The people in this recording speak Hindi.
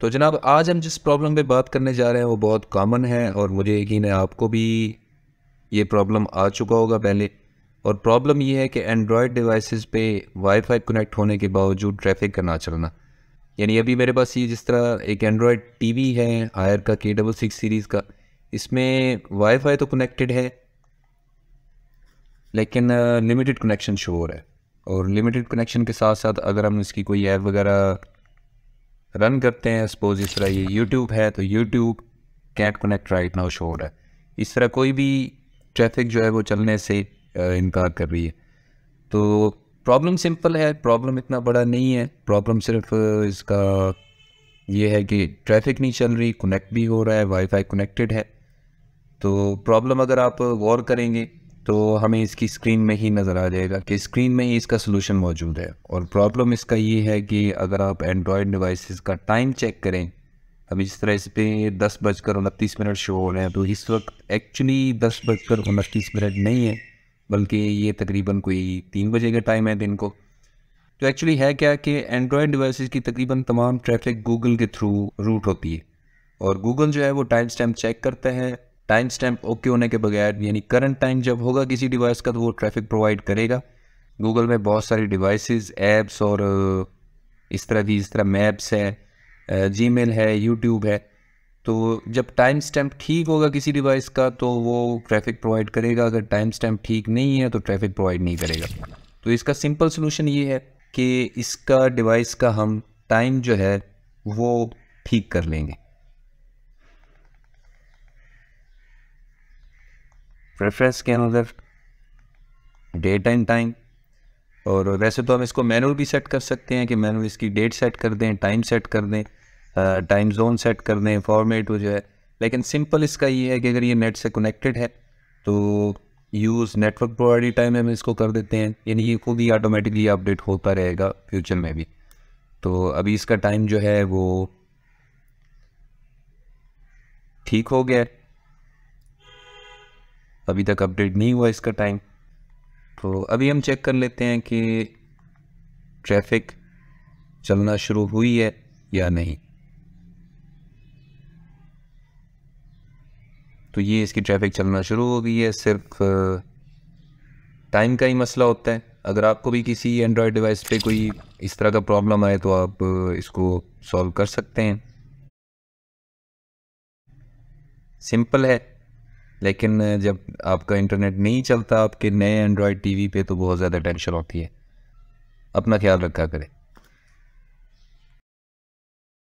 तो जनाब, आज हम जिस प्रॉब्लम पे बात करने जा रहे हैं, वो बहुत कॉमन है और मुझे यकीन है आपको भी ये प्रॉब्लम आ चुका होगा पहले। और प्रॉब्लम ये है कि एंड्रॉयड डिवाइसेस पे वाईफाई कनेक्ट होने के बावजूद ट्रैफ़िक का ना चलना। यानी अभी मेरे पास ये जिस तरह एक एंड्रॉयड टीवी है आयर का के डबल सिक्स सीरीज़ का, इसमें वाईफाई तो कनेक्टेड है, लेकिन लिमिटेड कनेक्शन शो रहा है। और लिमिटेड कनेक्शन के साथ साथ अगर हम इसकी कोई ऐप वगैरह रन करते हैं सपोज़ इस तरह ये यूट्यूब है तो YouTube can't connect right now show हो। रहा है इस तरह कोई भी ट्रैफ़िक जो है वो चलने से इनकार कर रही है। तो प्रॉब्लम सिंपल है प्रॉब्लम इतना बड़ा नहीं है। प्रॉब्लम सिर्फ़ इसका ये है कि ट्रैफ़िक नहीं चल रही कनेक्ट भी हो रहा है वाईफाई कनेक्टेड है। तो प्रॉब्लम अगर आप गौर करेंगे तो हमें इसकी स्क्रीन में ही नज़र आ जाएगा कि स्क्रीन में ही इसका सोल्यूशन मौजूद है। और प्रॉब्लम इसका ये है कि अगर आप एंड्रॉयड डिवाइसेस का टाइम चेक करें अभी जिस तरह इस पर दस बजकर उनतीस मिनट शो हो रहे हैं तो इस वक्त एक्चुअली दस बजकर उनतीस मिनट नहीं है, बल्कि ये तकरीबन कोई तीन बजे का टाइम है दिन को। तो एक्चुअली है क्या कि एंड्रॉयड डिवाइसेस की तकरीबन तमाम ट्रैफ़िक गूगल के थ्रू रूट होती है। और गूगल जो है वो टाइम स्टैम्प चेक करता है टाइम स्टैम्प ओके होने के बगैर, यानी करंट टाइम जब होगा किसी डिवाइस का तो वो ट्रैफ़िक प्रोवाइड करेगा। गूगल में बहुत सारी डिवाइसेस ऐप्स और इस तरह की, इस तरह मैप्स है जी है यूट्यूब है तो जब टाइम स्टैम्प ठीक होगा किसी डिवाइस का तो वो ट्रैफ़िक प्रोवाइड करेगा। अगर टाइम स्टैम्प ठीक नहीं है तो ट्रैफ़िक प्रोवाइड नहीं करेगा। तो इसका सिंपल सोल्यूशन ये है कि इसका डिवाइस का हम टाइम जो है, वो ठीक कर लेंगे। प्रेफरेंस के अंदर डेट एंड टाइम और वैसे तो हम इसको मैनुअल भी सेट कर सकते हैं कि मैनुअल इसकी डेट सेट कर दें टाइम सेट कर दें टाइम जोन सेट कर दें फॉर्मेट जो है। लेकिन सिंपल इसका ये है कि अगर ये नेट से कनेक्टेड है तो यूज़ नेटवर्क प्रोवाइड टाइम हम इसको कर देते हैं। यानी ये खुद ही ऑटोमेटिकली अपडेट होता रहेगा फ्यूचर में भी। तो अभी इसका टाइम जो है वो ठीक हो गया अभी तक अपडेट नहीं हुआ इसका टाइम तो अभी हम चेक कर लेते हैं कि ट्रैफ़िक चलना शुरू हुई है या नहीं. तो ये इसकी ट्रैफ़िक चलना शुरू हो गई है, सिर्फ़ टाइम का ही मसला होता है. अगर आपको भी किसी एंड्रॉयड डिवाइस पे कोई इस तरह का प्रॉब्लम आए तो आप इसको सॉल्व कर सकते हैं. सिंपल है. लेकिन जब आपका इंटरनेट नहीं चलता आपके नए एंड्रॉयड टीवी पे तो बहुत ज़्यादा टेंशन होती है। अपना ख्याल रखा करें।